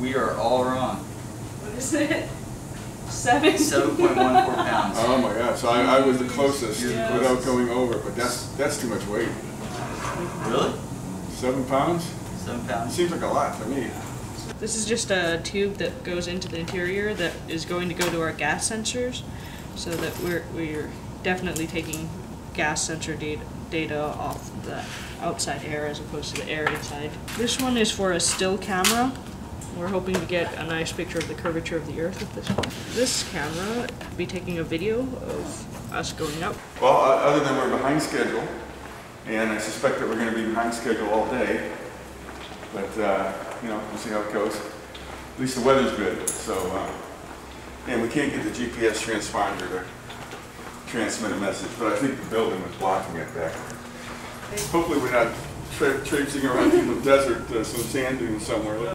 We are all wrong. What is it? Seven? 7.14 pounds. Oh my gosh, so I, I was the closest Yes. without going over, but that's, that's too much weight. Really? Seven pounds? 7 pounds? Seems like a lot to me. This is just a tube that goes into the interior that is going to go to our gas sensors, so that we're we're definitely taking gas sensor data data off the outside air as opposed to the air inside. This one is for a still camera. We're hoping to get a nice picture of the curvature of the Earth with this. This camera be taking a video of us going up. Well, o- other than we're behind schedule, and I suspect that we're gonna be behind schedule all day, but, uh, you know, we'll see how it goes. At least the weather's good, so, uh, and we can't get the GPS transponder to transmit a message, but I think the building was blocking it back. Hopefully we're not tra- traipsing around through the desert, uh, some sand dunes somewhere.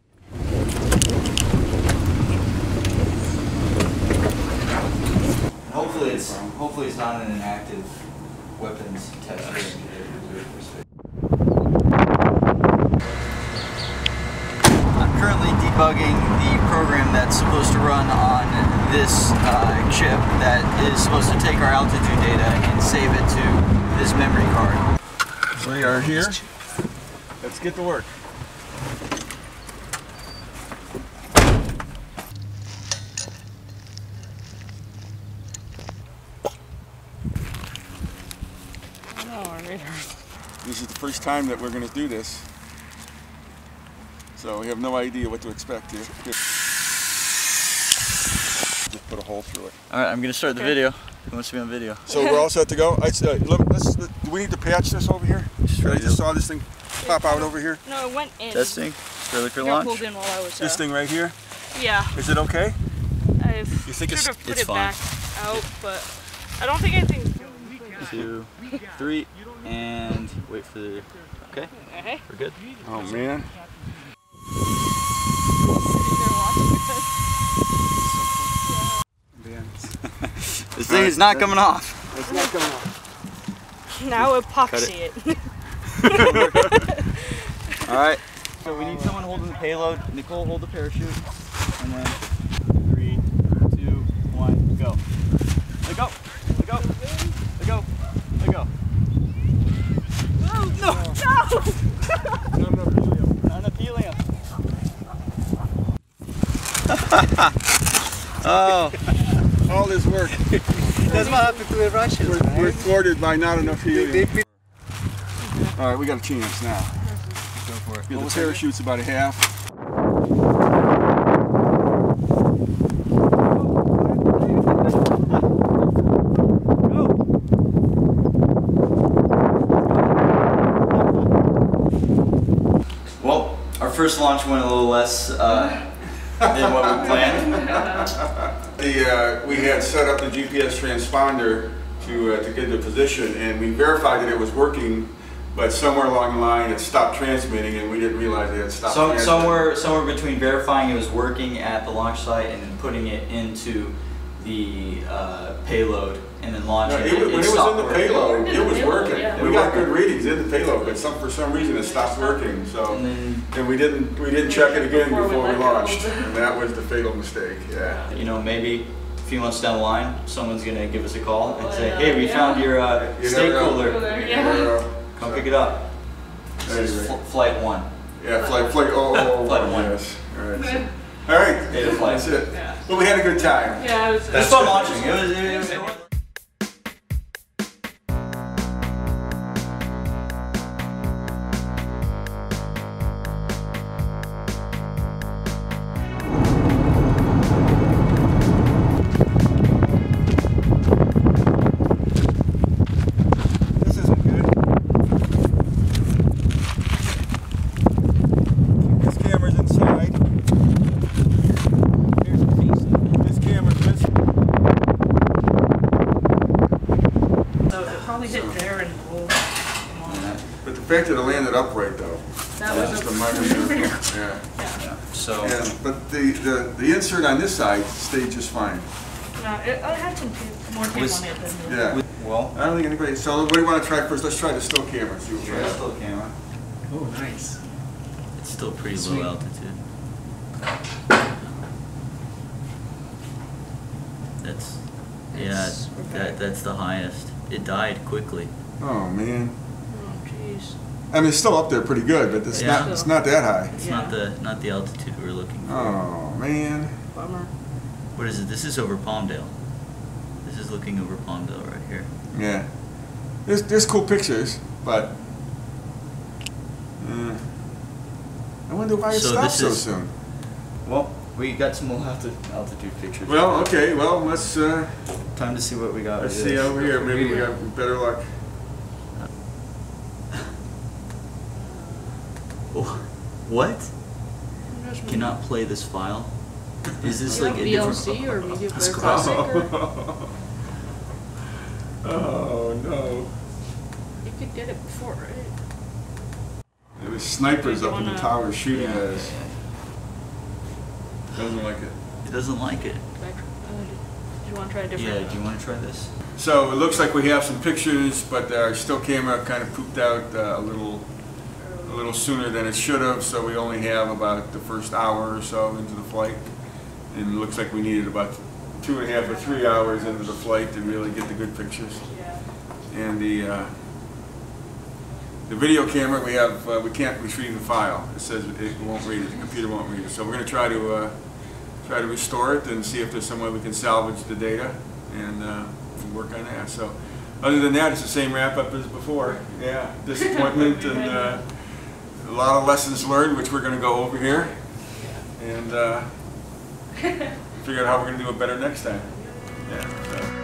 It's hopefully it's not an active weapons test range. I'm currently debugging the program that's supposed to run on this uh, chip that is supposed to take our altitude data and save it to this memory card. We are here. Let's get to work. Oh, our radar. This is the first time that we're going to do this. So we have no idea what to expect here. Here. Just put a hole through it. All right, I'm gonna start the video. Who wants to be on video? So we're all set to go? I, uh, let, let's, do we need to patch this over here? I just saw this thing pop out over here. No, it went in. Testing. Fairly for It got pulled launch. in while I was. This uh, thing right here. Yeah. Is it okay? I've You think it's- of put it's it fine. back out, but I don't think anything's. Two, three, and wait for the. Okay, Okay. we're good. Oh man. This thing is not coming off. It's not coming off. Now epoxy it. All right. So we need someone holding the payload. Nicole, hold the parachute, and then three, two, one, go. Let go. Let go. Let go. Let go. No, no, not enough helium. oh, All this work that's what happened to the Russians, We're thwarted by not enough helium. All right, we got a chance now. Go for it. Yeah, the parachute's about a half. Well, our first launch went a little less uh, than what we planned. The, uh, we had set up the GPS transponder to, uh, to get the position and we verified that it was working, but somewhere along the line it stopped transmitting and we didn't realize it had stopped Some, transmitting. somewhere, somewhere between verifying it was working at the launch site and then putting it into the uh, payload and then No, launching it, was- when it was in the working. payload, in it was working. yeah. We got good readings in the payload, but some, for some reason it stopped working, so. And then, And we didn't, we didn't check it again Before we before we let go. launched, and that was the fatal mistake, yeah. you know, maybe a few months down the line, someone's gonna give us a call and Oh, say, yeah. "Hey, we Yeah. found your uh, You steak never cooler. Cooler, yeah. never. Come So, pick it up." This is fl- flight one. Yeah, flight, flight, oh, oh, Flight one. yes, all right. so- All right, Data flight. that's it. Yeah. But we had a good time. Yeah, it was. It was fun launching. It was. It was, it was So hit there and rolled. But the fact that it landed upright though, That was was just a a. minor miracle, yeah. yeah. So. And, but the, the, the insert on this side stayed just fine. No, it, it had some tape, more tape Was- on it than. Yeah. Well. I don't think anybody, so what do you want to try first? Let's try the still camera. See what we Try have. still camera. Oh, nice. It's still pretty Sweet. low altitude. That's, yeah, It's- okay. that, that's the highest. It died quickly. Oh, man. Oh, jeez. I mean, it's still up there pretty good, but it's Yeah. not, it's not that high. It's not the, not the altitude we're looking for. Oh, man. Bummer. What is it? This is over Palmdale. This is looking over Palmdale right here. Yeah. There's, there's cool pictures, but. uh, I wonder why it So stopped so is- soon. Well, we got some more altitude, altitude pictures. Well, okay, well, let's, uh, Time to see what we got. let's see over here. Maybe we got better luck. What? Cannot play this file? Is this like have a different? VLC or Media Player. Classic? or- Oh, no. You could get it before, right? There was snipers up in the tower shooting at Yeah, us. Doesn't like it. It doesn't like it. Uh, Do you want to try a different? Yeah, do you want to try this? So it looks like we have some pictures, but our still camera kind of pooped out uh, a little, a little sooner than it should have, so we only have about the first hour or so into the flight. And it looks like we needed about two and a half or three hours into the flight to really get the good pictures. And the, uh, the video camera, we have, uh, we can't retrieve the file. It says it won't read it, the computer won't read it. So we're gonna try to, uh, try to restore it and see if there's some way we can salvage the data and, uh, work on that. So, other than that, it's the same wrap-up as before. Yeah, disappointment and, uh, a lot of lessons learned, which we're gonna go over here. And, uh, figure out how we're gonna do it better next time. Yeah, so.